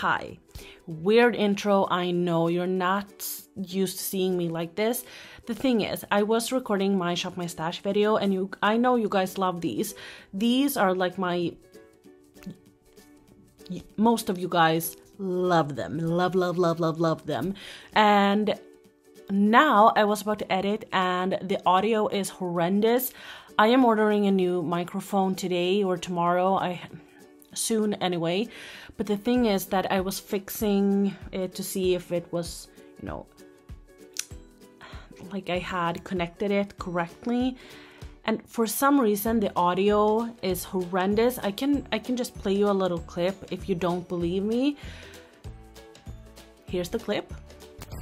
Hi. Weird intro, I know you're not used to seeing me like this. The thing is, I was recording my Shop My Stash video and you I know you guys love these. These are like my most of you guys love them. Love, love, love, love, love them. And now I was about to edit and the audio is horrendous. I am ordering a new microphone today or tomorrow. I soon anyway. But the thing is that I was fixing it to see if it was, you know, like I had connected it correctly. And for some reason the audio is horrendous. I can I can just play you a little clip if you don't believe me. Here's the clip.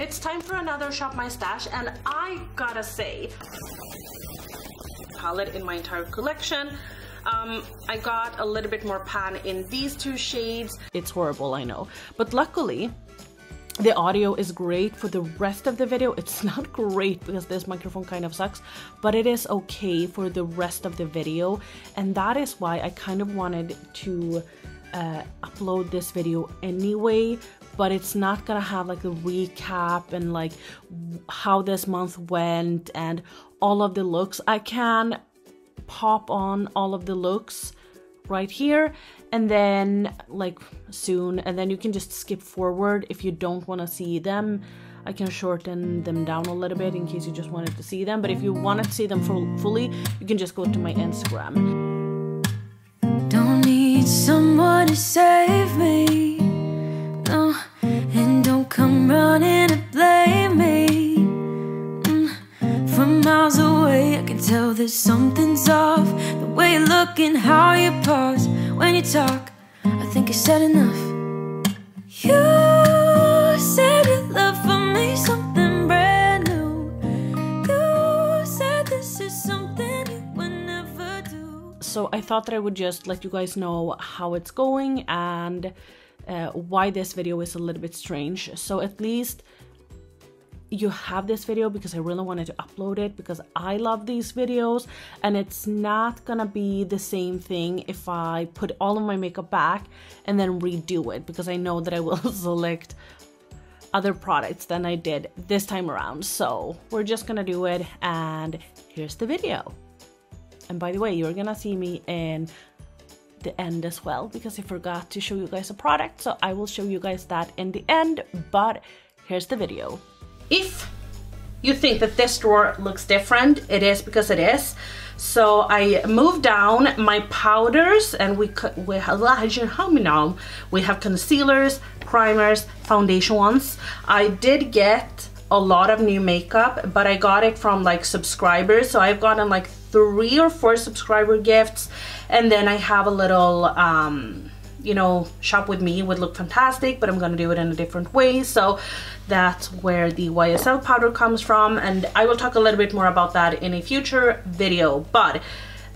It's time for another Shop My Stash and I gotta say, palette in my entire collection. Um, I got a little bit more pan in these two shades. It's horrible, I know. But luckily, the audio is great for the rest of the video. It's not great because this microphone kind of sucks, but it is okay for the rest of the video. And that is why I kind of wanted to uh, upload this video anyway but it's not gonna have like a recap and like how this month went and all of the looks. I can pop on all of the looks right here and then like soon and then you can just skip forward if you don't want to see them. I can shorten them down a little bit in case you just wanted to see them but if you want to see them full, fully you can just go to my Instagram. Don't need someone to save me. No miles away I can tell there's something's off the way you look and how you pause when you talk. I think I said enough. You said you love for me something brand new. You said this is something you would never do. So I thought that I would just let you guys know how it's going and uh, why this video is a little bit strange. So at least you have this video because I really wanted to upload it because I love these videos and it's not gonna be the same thing if I put all of my makeup back and then redo it because I know that I will select other products than I did this time around. So we're just gonna do it and here's the video. And by the way, you're gonna see me in the end as well because I forgot to show you guys a product. So I will show you guys that in the end, but here's the video. If you think that this drawer looks different, it is because it is. So I moved down my powders and we we have we have concealers, primers, foundation ones. I did get a lot of new makeup, but I got it from like subscribers. So I've gotten like three or four subscriber gifts and then I have a little um you know, shop with me would look fantastic, but I'm gonna do it in a different way. So that's where the YSL powder comes from. And I will talk a little bit more about that in a future video, but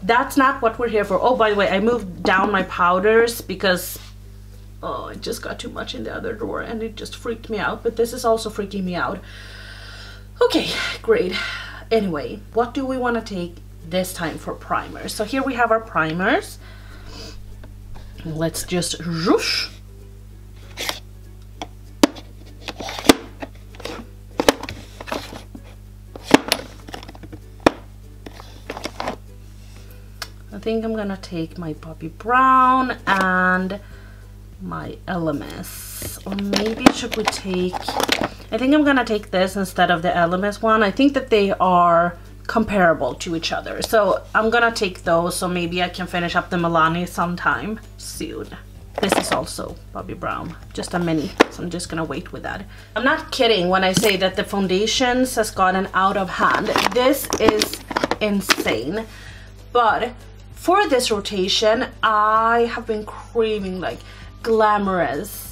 that's not what we're here for. Oh, by the way, I moved down my powders because oh, it just got too much in the other drawer and it just freaked me out. But this is also freaking me out. Okay, great. Anyway, what do we want to take this time for primers? So here we have our primers. Let's just rush. I think I'm gonna take my Bobbi Brown and my Elemis. Or maybe should we take... I think I'm gonna take this instead of the Elemis one. I think that they are comparable to each other. So I'm gonna take those so maybe I can finish up the Milani sometime soon. This is also Bobbi Brown, just a mini, so I'm just gonna wait with that. I'm not kidding when I say that the foundations has gotten out of hand. This is insane, but for this rotation, I have been craving like glamorous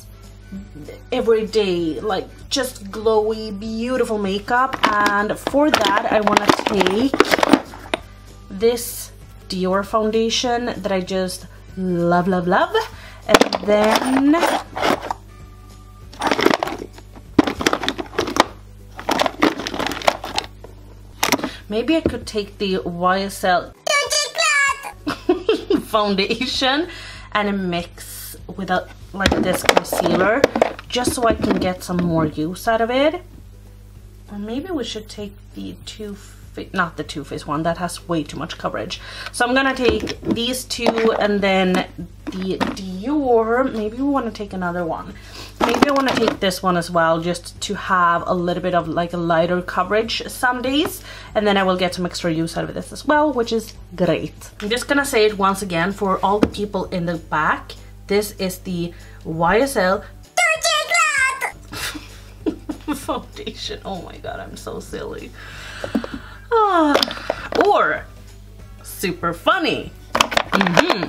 every day like just glowy beautiful makeup. And for that I want to take this Dior foundation that I just love love love. And then maybe I could take the YSL foundation and mix with a like this concealer just so I can get some more use out of it. Or maybe we should take the Faced, not the Too Faced one, that has way too much coverage. So I'm gonna take these two and then the Dior, maybe we wanna take another one. Maybe I wanna take this one as well, just to have a little bit of like a lighter coverage some days. And then I will get some extra use out of this as well, which is great. I'm just gonna say it once again for all the people in the back. This is the YSL foundation. Oh my god, I'm so silly. Ah, or super funny. Mm -hmm.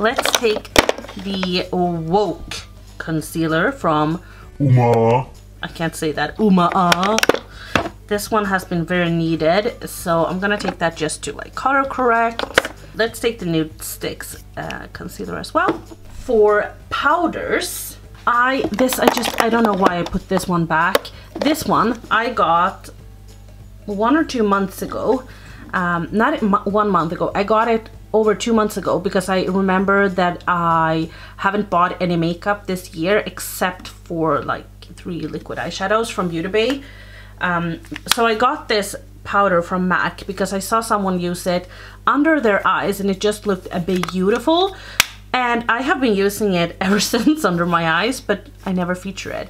Let's take the Woke concealer from Uma. I can't say that. Uma. This one has been very needed, so I'm gonna take that just to like color correct. Let's take the Nudestix uh, concealer as well for powders, I, this, I just, I don't know why I put this one back. This one I got one or two months ago. Um, not one month ago. I got it over two months ago because I remember that I haven't bought any makeup this year except for like three liquid eyeshadows from Beauty Bay. Um, so I got this powder from MAC because I saw someone use it under their eyes and it just looked a bit beautiful. And I have been using it ever since under my eyes, but I never feature it.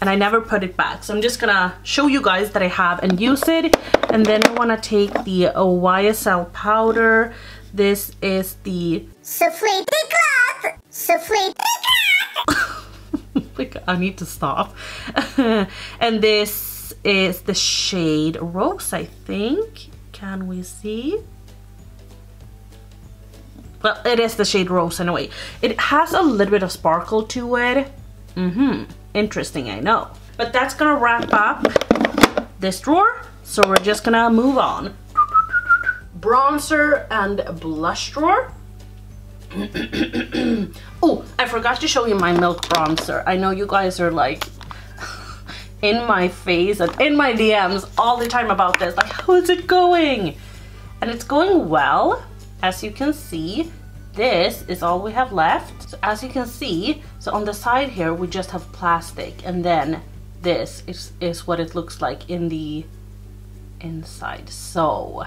And I never put it back. So I'm just gonna show you guys that I have and use it. And then I wanna take the YSL powder. This is the Soufflé d'éclat! Soufflé I need to stop. and this is the shade Rose, I think. Can we see? Well, it is the shade Rose anyway. It has a little bit of sparkle to it. Mm-hmm. Interesting, I know. But that's gonna wrap up this drawer. So we're just gonna move on. Bronzer and blush drawer. oh, I forgot to show you my Milk bronzer. I know you guys are like in my face and in my DMs all the time about this. Like, how is it going? And it's going well as you can see, this is all we have left. So as you can see, so on the side here, we just have plastic and then this is, is what it looks like in the inside. So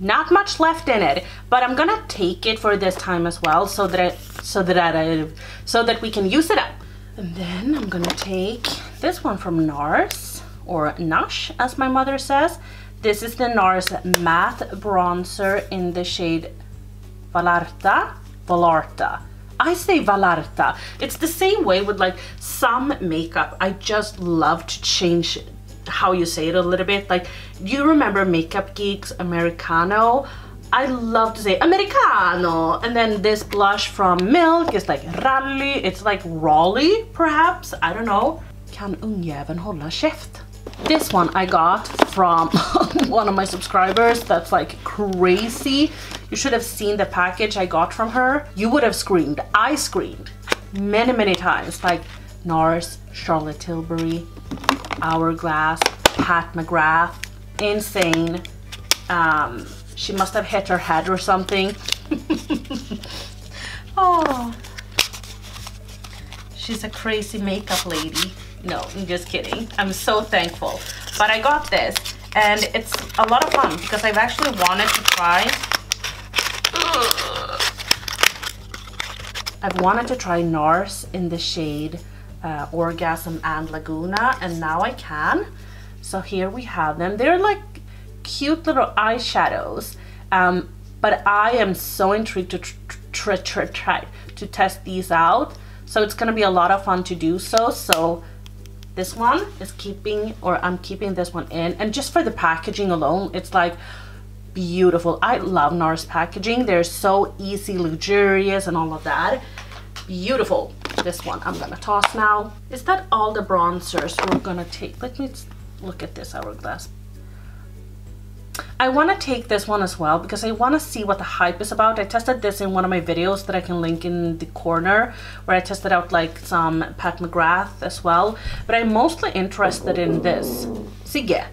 not much left in it, but I'm gonna take it for this time as well so that I, so that I, so that we can use it up. And then I'm gonna take this one from NARS or Nash as my mother says. This is the NARS Matte Bronzer in the shade Valarta. Valarta. I say Valarta. It's the same way with like some makeup. I just love to change how you say it a little bit. Like, do you remember Makeup Geeks Americano? I love to say Americano. And then this blush from Milk is like Rally. It's like Raleigh, perhaps. I don't know. Kan ungjäveln hålla käft? This one I got from one of my subscribers that's like crazy. You should have seen the package I got from her. You would have screamed. I screamed many, many times. Like NARS, Charlotte Tilbury, Hourglass, Pat McGrath, insane. Um, she must have hit her head or something. oh, she's a crazy makeup lady. No, I'm just kidding. I'm so thankful. But I got this and it's a lot of fun because I've actually wanted to try I've wanted to try NARS in the shade uh, Orgasm and Laguna and now I can. So here we have them. They're like cute little eyeshadows. Um, but I am so intrigued to try, try, try to test these out. So it's gonna be a lot of fun to do so. So this one is keeping, or I'm keeping this one in. And just for the packaging alone, it's like beautiful. I love NARS packaging. They're so easy, luxurious and all of that. Beautiful. This one I'm gonna toss now. Is that all the bronzers we're gonna take? Let me look at this hourglass I want to take this one as well because I want to see what the hype is about. I tested this in one of my videos that I can link in the corner where I tested out like some Pat McGrath as well. But I'm mostly interested in this. Sigge.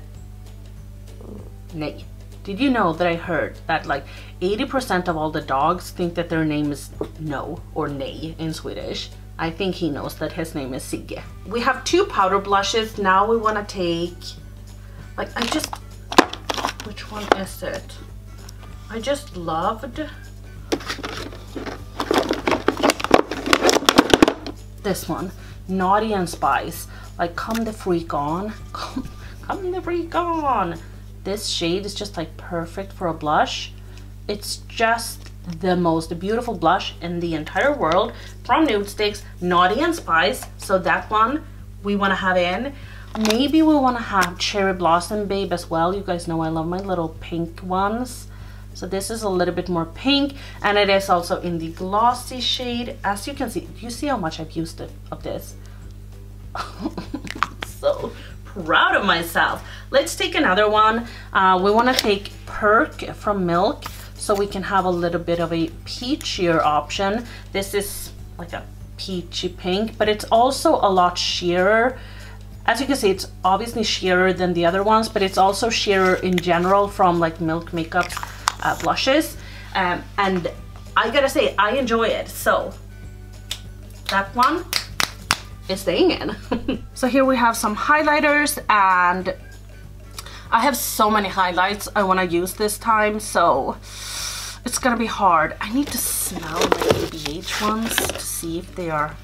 Nej, Did you know that I heard that like 80% of all the dogs think that their name is no or nej in Swedish? I think he knows that his name is Sigge. We have two powder blushes. Now we want to take, like I just, which one is it? I just loved this one, Naughty and Spice. Like come the freak on, come, come the freak on. This shade is just like perfect for a blush. It's just the most beautiful blush in the entire world from Nudestix, Naughty and Spice. So that one we want to have in. Maybe we want to have Cherry Blossom Babe as well. You guys know I love my little pink ones. So this is a little bit more pink and it is also in the glossy shade. As you can see, you see how much I've used it, of this? so proud of myself. Let's take another one. Uh, we want to take Perk from Milk so we can have a little bit of a peachier option. This is like a peachy pink, but it's also a lot sheerer. As you can see, it's obviously sheerer than the other ones, but it's also sheerer in general from like Milk Makeup uh, blushes. Um, and I gotta say, I enjoy it. So that one is staying in. so here we have some highlighters and I have so many highlights I want to use this time, so it's gonna be hard. I need to smell my BH ones to see if they are...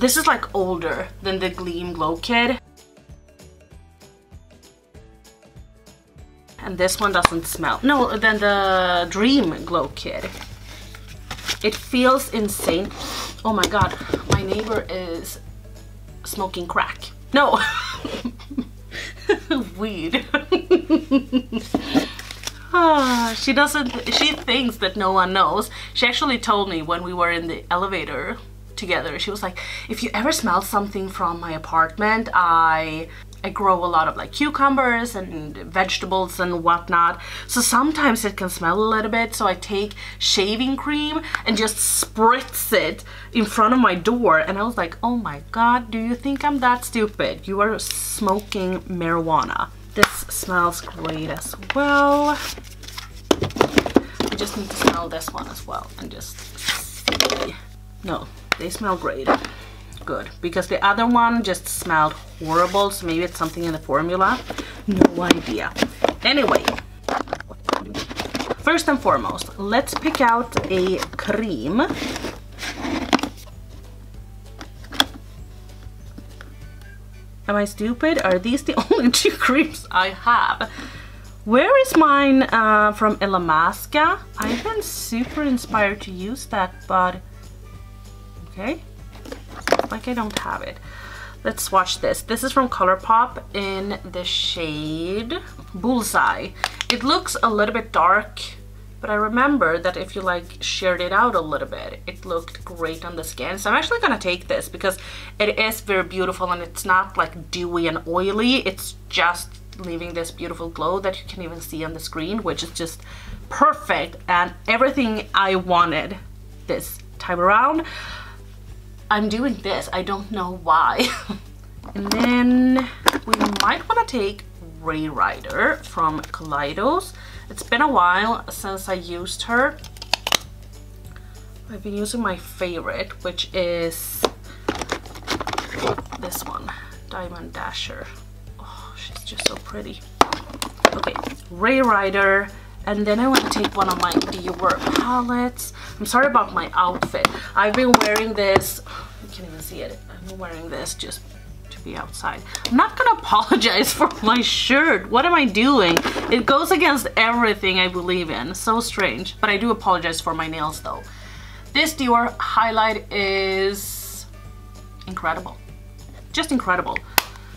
This is like older than the Gleam Glow Kit. And this one doesn't smell. No, than the Dream Glow Kit. It feels insane. Oh my god, my neighbor is smoking crack. No! weed. ah, she doesn't, she thinks that no one knows. She actually told me when we were in the elevator together, she was like, if you ever smell something from my apartment, I I grow a lot of like cucumbers and vegetables and whatnot. So sometimes it can smell a little bit. So I take shaving cream and just spritz it in front of my door. And I was like, oh my God, do you think I'm that stupid? You are smoking marijuana. This smells great as well. I just need to smell this one as well and just see. No, they smell great. Good. Because the other one just smelled horrible so maybe it's something in the formula. No idea. Anyway first and foremost let's pick out a cream. Am I stupid? Are these the only two creams I have? Where is mine uh, from Illamasqua? I've been super inspired to use that, but okay like I don't have it. Let's swatch this. This is from Colourpop in the shade Bullseye. It looks a little bit dark, but I remember that if you like sheared it out a little bit, it looked great on the skin. So I'm actually gonna take this because it is very beautiful and it's not like dewy and oily. It's just leaving this beautiful glow that you can even see on the screen, which is just perfect and everything I wanted this time around. I'm doing this. I don't know why. and then we might want to take Ray Rider from Kaleidos. It's been a while since I used her. I've been using my favorite, which is this one, Diamond Dasher. Oh, she's just so pretty. Okay, Ray Rider and then I want to take one of my Dior palettes. I'm sorry about my outfit. I've been wearing this, you can't even see it. I've been wearing this just to be outside. I'm not gonna apologize for my shirt. What am I doing? It goes against everything I believe in. So strange. But I do apologize for my nails though. This Dior highlight is incredible. Just incredible.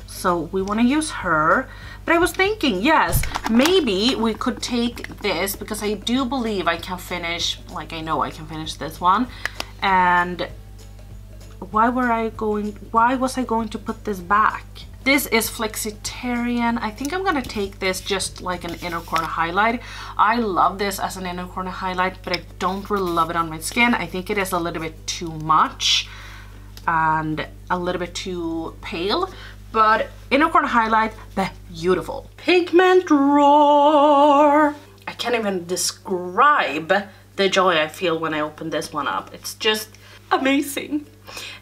So we want to use her. But I was thinking, yes, maybe we could take this because I do believe I can finish, like I know I can finish this one. And why were I going, why was I going to put this back? This is Flexitarian. I think I'm gonna take this just like an inner corner highlight. I love this as an inner corner highlight, but I don't really love it on my skin. I think it is a little bit too much and a little bit too pale but inner corner highlight, the beautiful. Pigment Roar. I can't even describe the joy I feel when I open this one up. It's just amazing.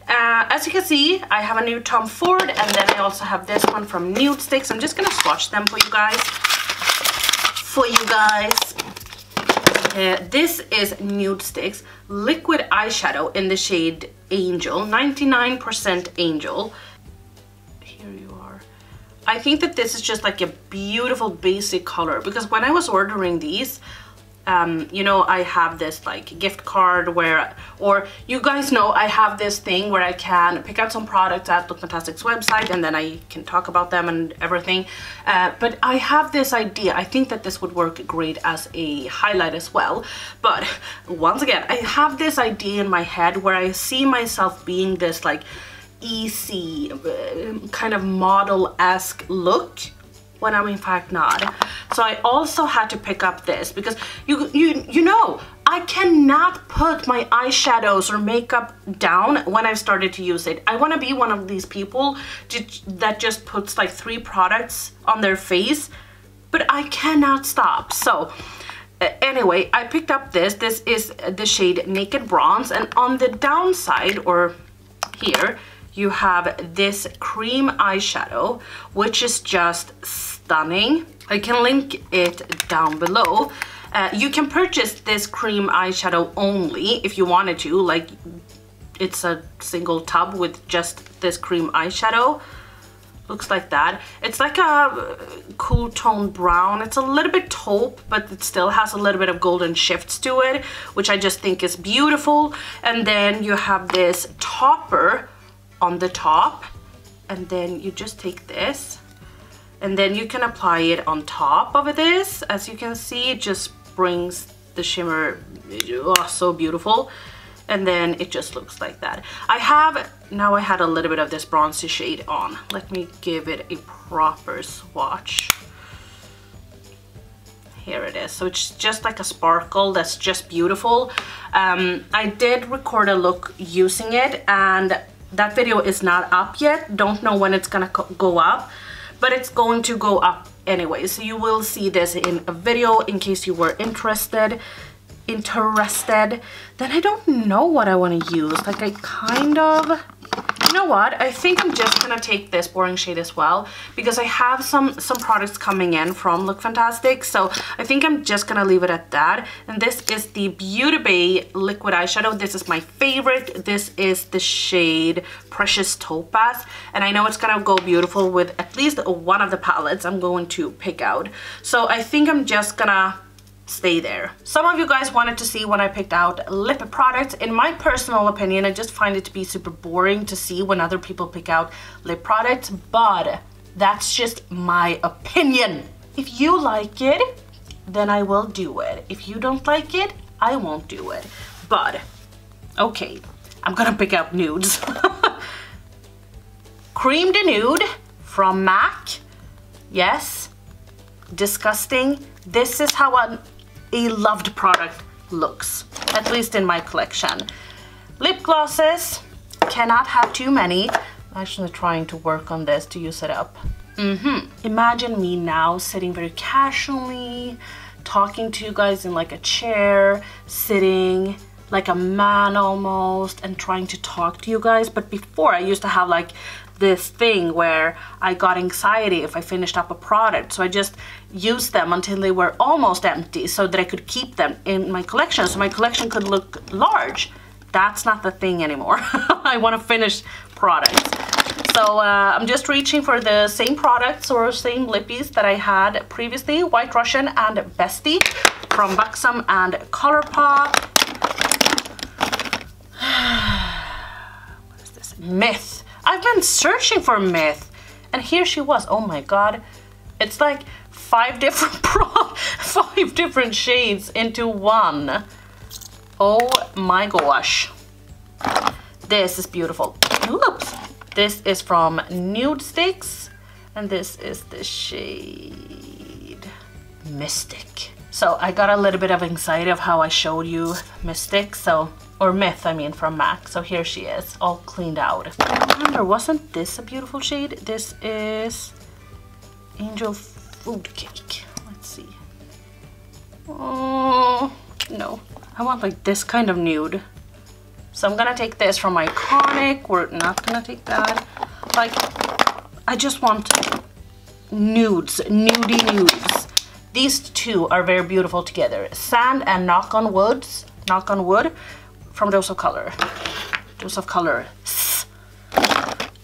Uh, as you can see, I have a new Tom Ford and then I also have this one from Nudestix. I'm just gonna swatch them for you guys. For you guys. Uh, this is Nudestix Liquid Eyeshadow in the shade Angel, 99% Angel. I think that this is just like a beautiful basic color because when I was ordering these, um, you know, I have this like gift card where, or you guys know I have this thing where I can pick out some products at Look Fantastic's website and then I can talk about them and everything. Uh, but I have this idea, I think that this would work great as a highlight as well. But once again, I have this idea in my head where I see myself being this like easy uh, kind of model-esque look when I'm in fact not. So I also had to pick up this because you, you, you know, I cannot put my eyeshadows or makeup down when I've started to use it. I want to be one of these people that just puts like three products on their face, but I cannot stop. So anyway, I picked up this. This is the shade Naked Bronze and on the downside or here, you have this cream eyeshadow, which is just stunning. I can link it down below. Uh, you can purchase this cream eyeshadow only if you wanted to, like it's a single tub with just this cream eyeshadow. Looks like that. It's like a cool tone brown. It's a little bit taupe, but it still has a little bit of golden shifts to it, which I just think is beautiful. And then you have this topper on the top and then you just take this and then you can apply it on top of this. As you can see it just brings the shimmer oh, so beautiful. And then it just looks like that. I have now I had a little bit of this bronzy shade on. Let me give it a proper swatch. Here it is. So it's just like a sparkle that's just beautiful. Um, I did record a look using it and that video is not up yet. Don't know when it's gonna go up but it's going to go up anyway. So you will see this in a video in case you were interested interested. Then I don't know what I want to use. Like I kind of you know what? I think I'm just gonna take this boring shade as well because I have some some products coming in from Look Fantastic. So I think I'm just gonna leave it at that. And this is the Beauty Bay liquid eyeshadow. This is my favorite. This is the shade Precious Topaz. And I know it's gonna go beautiful with at least one of the palettes I'm going to pick out. So I think I'm just gonna stay there. Some of you guys wanted to see when I picked out lip products. In my personal opinion, I just find it to be super boring to see when other people pick out lip products, but that's just my opinion. If you like it, then I will do it. If you don't like it, I won't do it. But, okay, I'm gonna pick out nudes. Creme d'Nude from MAC. Yes, disgusting. This is how a, a loved product looks, at least in my collection. Lip glosses, cannot have too many. I'm actually trying to work on this to use it up. Mm -hmm. Imagine me now sitting very casually, talking to you guys in like a chair, sitting like a man almost, and trying to talk to you guys. But before I used to have like this thing where I got anxiety if I finished up a product. So I just used them until they were almost empty so that I could keep them in my collection so my collection could look large. That's not the thing anymore. I want to finish products. So uh, I'm just reaching for the same products or same lippies that I had previously, White Russian and Bestie from Buxom and Colourpop. what is this? Myth I've been searching for myth. And here she was. Oh my god. It's like five different five different shades into one. Oh my gosh. This is beautiful. Oops. This is from Nudestix. And this is the shade Mystic. So I got a little bit of anxiety of how I showed you Mystic. So or Myth, I mean, from MAC. So here she is, all cleaned out. I wonder, wasn't this a beautiful shade? This is Angel Food Cake. Let's see. Oh, no. I want like this kind of nude. So I'm gonna take this from Iconic. We're not gonna take that. Like, I just want nudes, nudie nudes. These two are very beautiful together. Sand and Knock on Woods, Knock on Wood from Dose of Color. Dose of Color.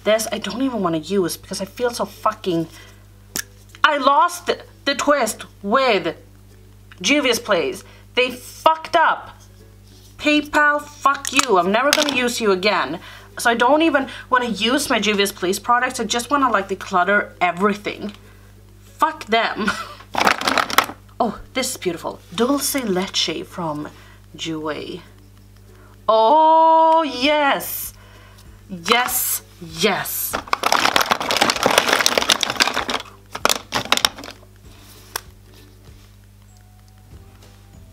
This I don't even want to use because I feel so fucking... I lost the twist with Juvia's Place. They fucked up. PayPal, fuck you. I'm never gonna use you again. So I don't even want to use my Juvia's Place products. I just want to like declutter everything. Fuck them. oh, this is beautiful. Dulce Leche from Jouer. Oh, yes. Yes, yes.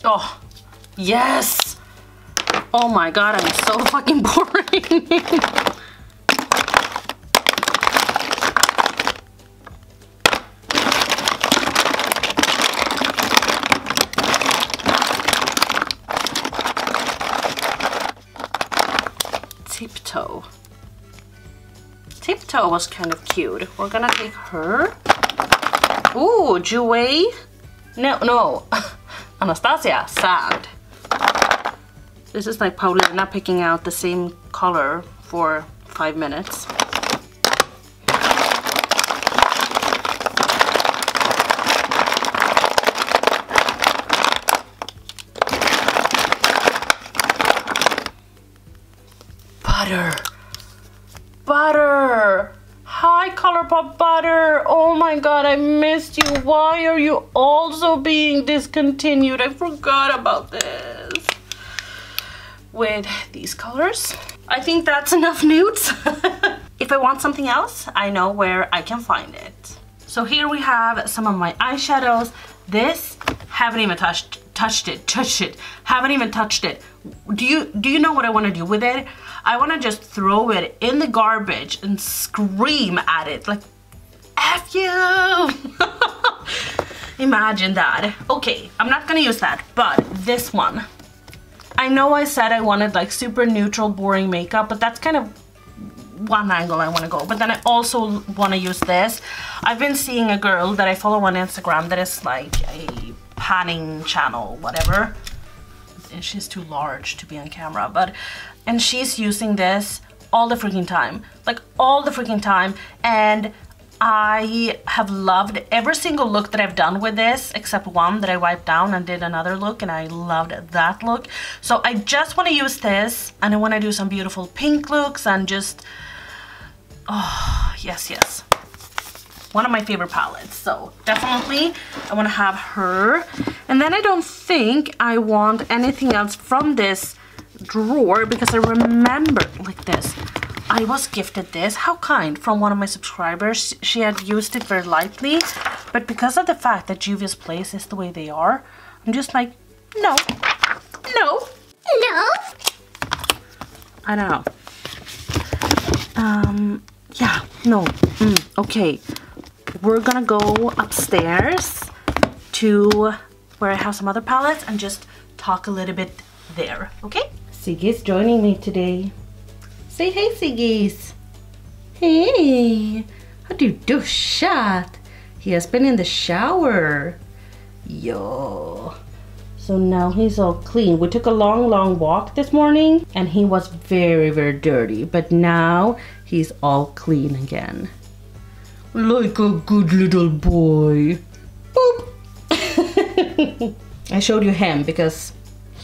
Oh, yes. Oh my god, I'm so fucking boring. Tiptoe. Tiptoe was kind of cute. We're gonna take her. Ooh, Jouer. No, no. Anastasia, sand. This is like Paulina picking out the same color for five minutes. Butter. Butter. Hi, Colourpop Butter. Oh my god, I missed you. Why are you also being discontinued? I forgot about this. With these colors. I think that's enough nudes. if I want something else, I know where I can find it. So here we have some of my eyeshadows. This, haven't even touched touched it, touched it, haven't even touched it. Do you do you know what I want to do with it? I want to just throw it in the garbage and scream at it like F you! Imagine that. Okay, I'm not gonna use that, but this one. I know I said I wanted like super neutral, boring makeup, but that's kind of one angle I want to go. But then I also want to use this. I've been seeing a girl that I follow on Instagram that is like a panning channel, whatever. And she's too large to be on camera, but and she's using this all the freaking time, like all the freaking time. And I have loved every single look that I've done with this, except one that I wiped down and did another look, and I loved that look. So I just want to use this, and I want to do some beautiful pink looks and just, oh, yes, yes one of my favorite palettes. So definitely I want to have her. And then I don't think I want anything else from this drawer because I remember like this. I was gifted this, how kind, from one of my subscribers. She had used it very lightly, but because of the fact that Juvia's Place is the way they are, I'm just like, no, no, No. I don't know. Um, yeah, no, mm, okay we're gonna go upstairs to where I have some other palettes and just talk a little bit there, okay? Sigge's joining me today. Say hey, Sigge's. Hey, how do you do shot? He has been in the shower. Yo. So now he's all clean. We took a long, long walk this morning and he was very, very dirty. But now he's all clean again like a good little boy. Boop. I showed you him because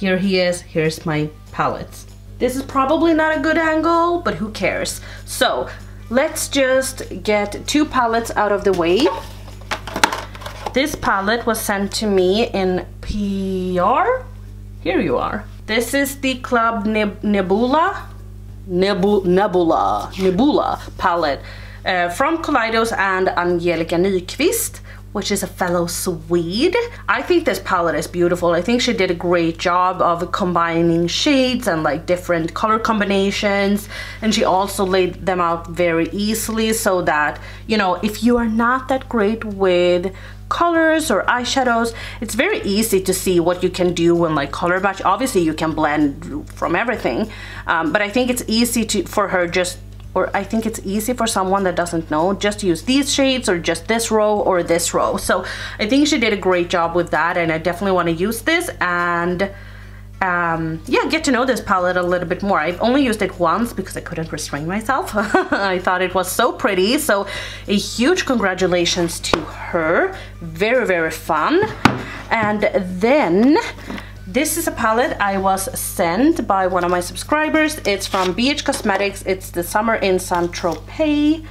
here he is, here's my palette. This is probably not a good angle, but who cares? So let's just get two palettes out of the way. This palette was sent to me in PR. Here you are. This is the Club Neb Nebula, Nebu Nebula, Nebula palette uh, from Kaleidos and Angelica Nyqvist. Which is a fellow Swede. I think this palette is beautiful. I think she did a great job of combining shades and like different color combinations. And she also laid them out very easily so that, you know, if you are not that great with colors or eyeshadows it's very easy to see what you can do when like color match obviously you can blend from everything um, but I think it's easy to for her just or I think it's easy for someone that doesn't know, just use these shades or just this row or this row. So I think she did a great job with that and I definitely want to use this and um, yeah, get to know this palette a little bit more. I've only used it once because I couldn't restrain myself. I thought it was so pretty. So a huge congratulations to her. Very, very fun. And then this is a palette I was sent by one of my subscribers. It's from BH Cosmetics. It's the Summer in Saint-Tropez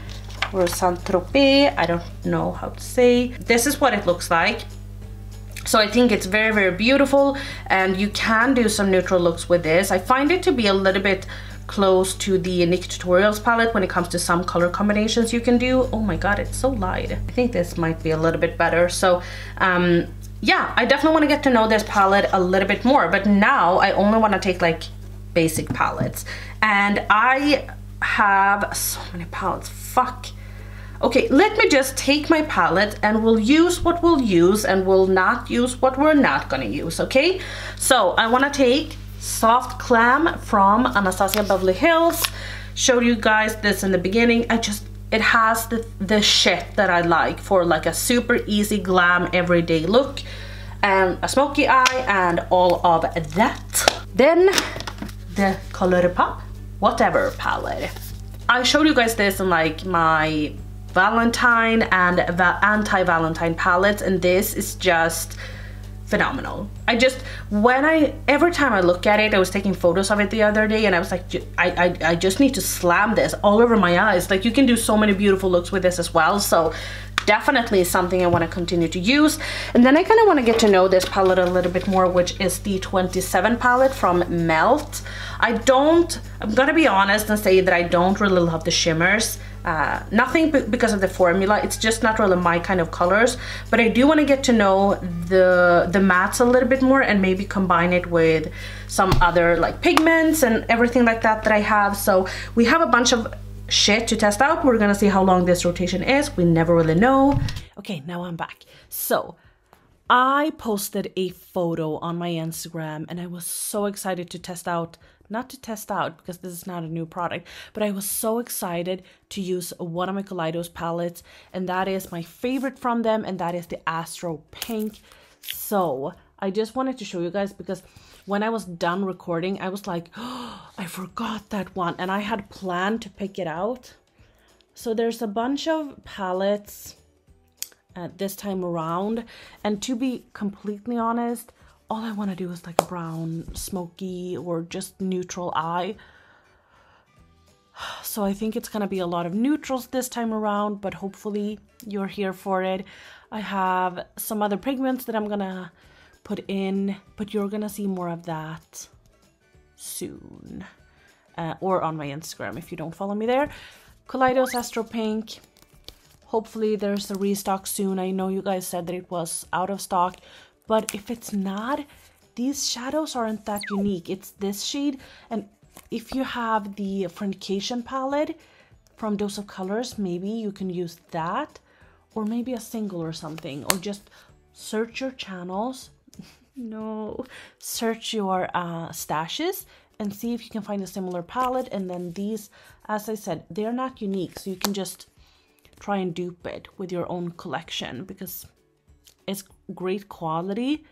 or Saint-Tropez. I don't know how to say. This is what it looks like. So I think it's very, very beautiful and you can do some neutral looks with this. I find it to be a little bit close to the NikkieTutorials palette when it comes to some color combinations you can do. Oh my god, it's so light. I think this might be a little bit better. So um, yeah, I definitely want to get to know this palette a little bit more, but now I only want to take like basic palettes. And I have so many palettes, fuck. Okay, let me just take my palette and we'll use what we'll use and we'll not use what we're not gonna use, okay? So I wanna take Soft Glam from Anastasia Beverly Hills. Showed you guys this in the beginning. I just it has the, the shit that I like for like a super easy glam everyday look and a smoky eye and all of that. Then the Colourpop Whatever palette. I showed you guys this in like my Valentine and anti-Valentine palettes and this is just phenomenal. I just, when I, every time I look at it, I was taking photos of it the other day and I was like, I, I, I just need to slam this all over my eyes. Like you can do so many beautiful looks with this as well. So definitely something I want to continue to use. And then I kind of want to get to know this palette a little bit more, which is the 27 palette from Melt. I don't, I'm gonna be honest and say that I don't really love the shimmers. Uh, nothing because of the formula, it's just not really my kind of colors, but I do want to get to know the, the mattes a little bit more and maybe combine it with some other like pigments and everything like that that I have. So we have a bunch of shit to test out. We're gonna see how long this rotation is. We never really know. Okay, now I'm back. So I posted a photo on my Instagram and I was so excited to test out not to test out because this is not a new product, but I was so excited to use one of my Kaleidos palettes, and that is my favorite from them, and that is the Astro Pink. So I just wanted to show you guys because when I was done recording, I was like, oh, I forgot that one, and I had planned to pick it out. So there's a bunch of palettes uh, this time around, and to be completely honest, all I want to do is like a brown, smoky, or just neutral eye. So I think it's going to be a lot of neutrals this time around, but hopefully you're here for it. I have some other pigments that I'm going to put in, but you're going to see more of that soon. Uh, or on my Instagram if you don't follow me there. Kaleidos Astro Pink. Hopefully there's a restock soon. I know you guys said that it was out of stock, but if it's not, these shadows aren't that unique. It's this shade, and if you have the Friendcation palette from Dose of Colors, maybe you can use that, or maybe a single or something, or just search your channels. no, search your uh, stashes and see if you can find a similar palette. And then these, as I said, they're not unique, so you can just try and dupe it with your own collection because it's great quality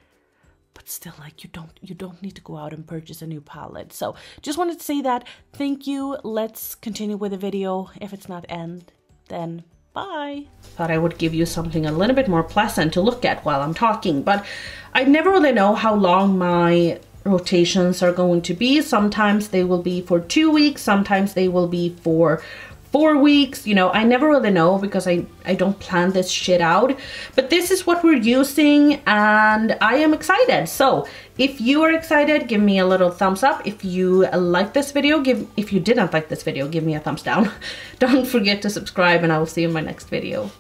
but still like you don't you don't need to go out and purchase a new palette. So just wanted to say that. Thank you. Let's continue with the video. If it's not end then bye. Thought i would give you something a little bit more pleasant to look at while i'm talking but i never really know how long my rotations are going to be. Sometimes they will be for two weeks sometimes they will be for four weeks you know i never really know because i i don't plan this shit out but this is what we're using and i am excited so if you are excited give me a little thumbs up if you like this video give if you didn't like this video give me a thumbs down don't forget to subscribe and i will see you in my next video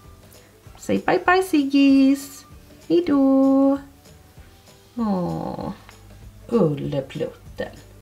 say bye bye Siggis. Hejdå. Åh, Ulleplutten.